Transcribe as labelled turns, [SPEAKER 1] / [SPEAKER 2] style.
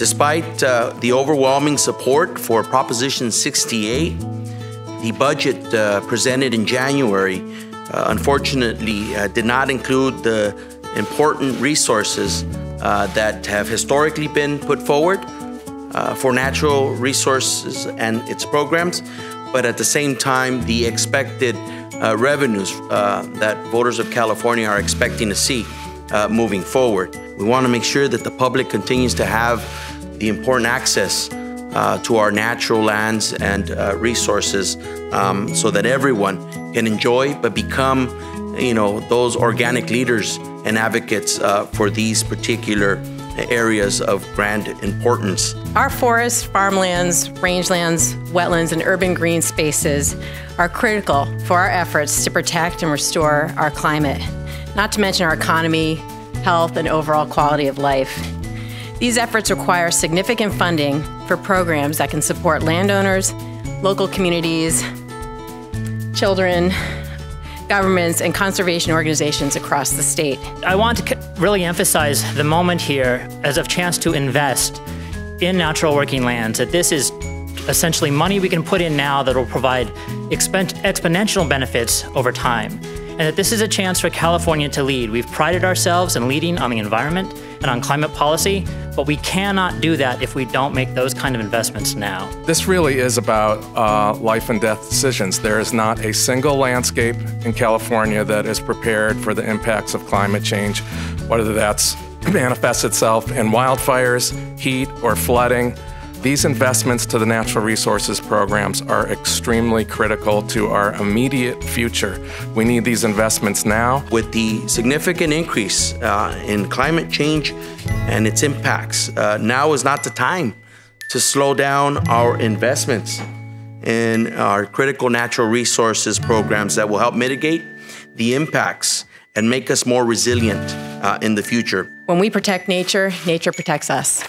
[SPEAKER 1] Despite uh, the overwhelming support for Proposition 68, the budget uh, presented in January uh, unfortunately uh, did not include the important resources uh, that have historically been put forward for natural resources and its programs, but at the same time, the expected uh, revenues uh, that voters of California are expecting to see uh, moving forward. We want to make sure that the public continues to have the important access uh, to our natural lands and uh, resources um, so that everyone can enjoy but become you know those organic leaders and advocates uh, for these particular areas of grand importance.
[SPEAKER 2] Our forests, farmlands, rangelands, wetlands, and urban green spaces are critical for our efforts to protect and restore our climate, not to mention our economy, health, and overall quality of life. These efforts require significant funding for programs that can support landowners, local communities, children, governments, and conservation organizations across the state.
[SPEAKER 3] I want to really emphasize the moment here as a chance to invest in natural working lands, that this is essentially money we can put in now that will provide exponential benefits over time. And that this is a chance for California to lead. We've prided ourselves in leading on the environment and on climate policy, but we cannot do that if we don't make those kind of investments now.
[SPEAKER 4] This really is about uh, life and death decisions. There is not a single landscape in California that is prepared for the impacts of climate change, whether that's manifests itself in wildfires, heat, or flooding. These investments to the natural resources programs are extremely critical to our immediate future. We need these investments now.
[SPEAKER 1] With the significant increase uh, in climate change and its impacts, uh, now is not the time to slow down our investments in our critical natural resources programs that will help mitigate the impacts and make us more resilient uh, in the future.
[SPEAKER 2] When we protect nature, nature protects us.